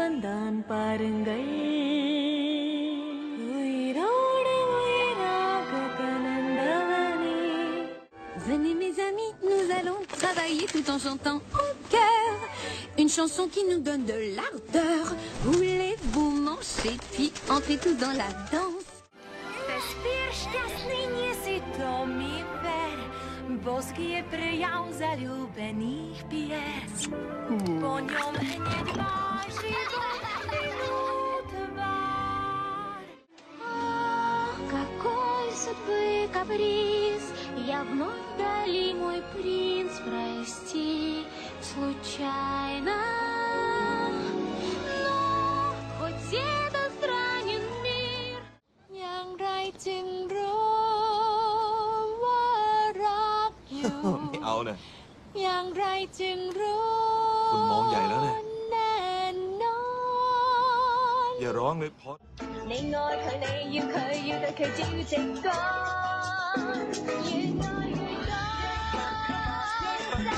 இவன்தான் பாருங்கள் உயிரோடு உயிராக கலந்தவனே Venez mes amis, nous allons travailler tout en chantant en chœur. Une chanson qui nous donne de l'ardeur. Voulez-vous manger puis entrez tous dans la danse. Спир щастний ніси, то мі вер, Боски прияв залюбених п'єр. По ньом гнєт твар. Ах, какой судьбы каприз, Я вновь вдали мой принц, прости, случайно. Но хоть это странен мир, อย่ ไม่เอาเนี่ย อย่างไรจึงรู้ คุณมองใหญ่แล้วเนี่ย แน่นอน อย่าร้องเลยพอ 你爱佢，你要佢，要对佢照直讲。越爱越多，找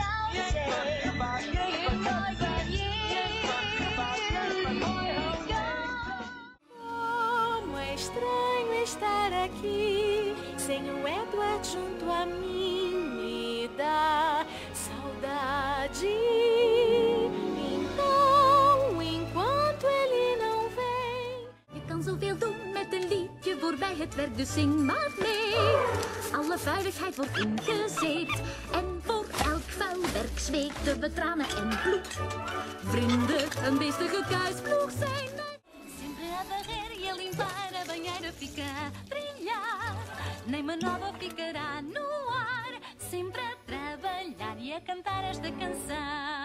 有情，越爱越要Como é estranho estar aqui, sem o Edward junto a mim, saudade. Então, enquanto ele não vem. Je kan zoveel doen met een liedje voorbij het werk, dus zing maar mee. Alle vuiligheid wordt ingezeept en voor elk vuil werk zweekten we tranen en bloed. Vrienden, een beestige kuisploeg zijn wij. Sempre a varrer e a limpar, a banheira fica a brilhar. Nem uma nova ficará cantar esta canção.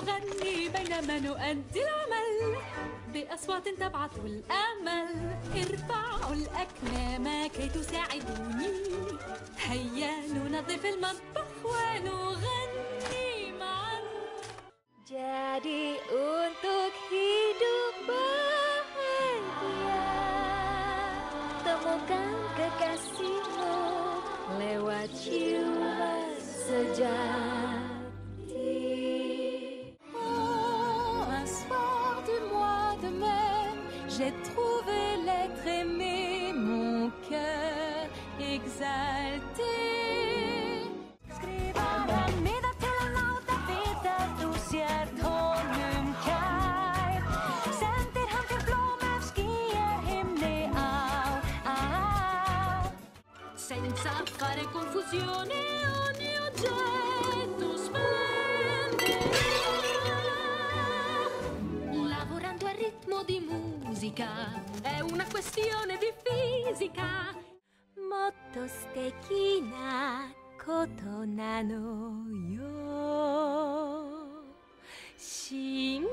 نغني بينما نؤدي العمل بأصوات تبعث الأمل. ارفعوا الأكمام كي تساعدوني هيا ننظف المطبخ ونغني معا. Jadi untuk hidup j'ai trouvé l'être aimé, mon cœur exalté. musica è una questione di fisica. もっと素敵なことなのよ真実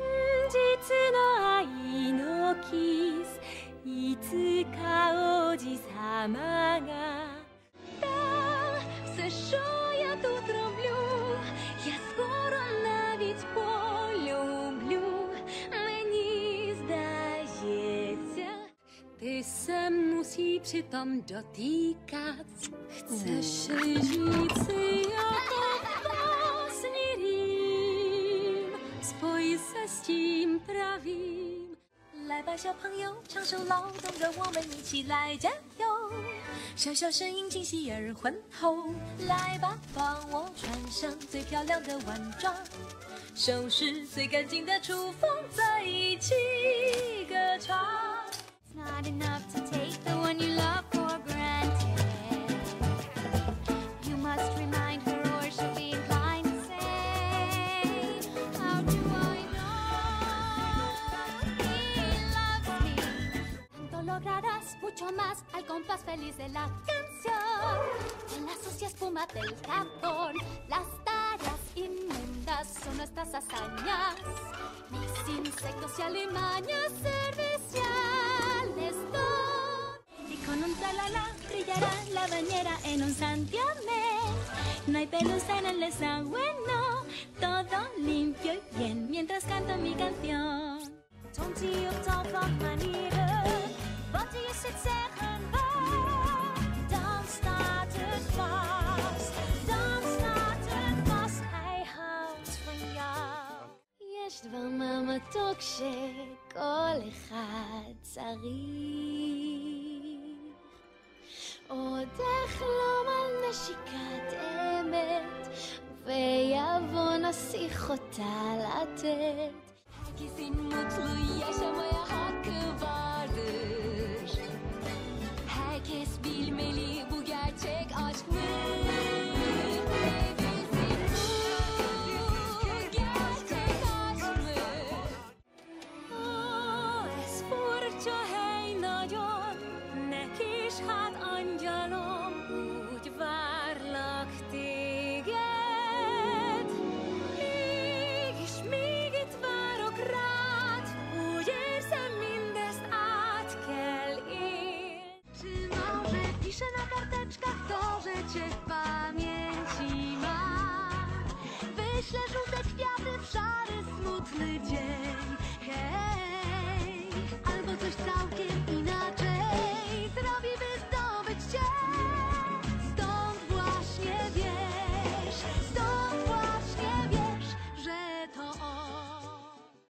の愛のキスいつか王子様がダンスショ přitom dotýkat. Chceš žít si jako vlastní rým. Spoj se s tím pravým. 来吧，小朋友，长手劳动的我们一起来加油！小小声音惊喜而浑厚，来吧，帮我穿上最漂亮的晚装，收拾最干净的厨房，在一起 lograrás mucho más al compás feliz de la canción. En la sucia espuma del jabón, las tareas inmundas son nuestras hazañas. Mis insectos y alimañas serviciales. Y con un tralala brillará la bañera en un santiamén. No hay pelusa en el desagüe, no. מתוק שכל אחד צריך. עוד אחלום על נשיקת אמת, ויבוא nasiх אותה לתת. Herkesin mutlu yaşamaya hakkı vardır. Herkes bilmeli bu kis hát angyalom, úgy várlak téged. Mégis még itt várok rád, úgy érzem mindezt át kell élni. Czy może pisze na karteczkach to, że cię w pamięci ma? Wyślę żółte kwiaty w szary, smutny dzień.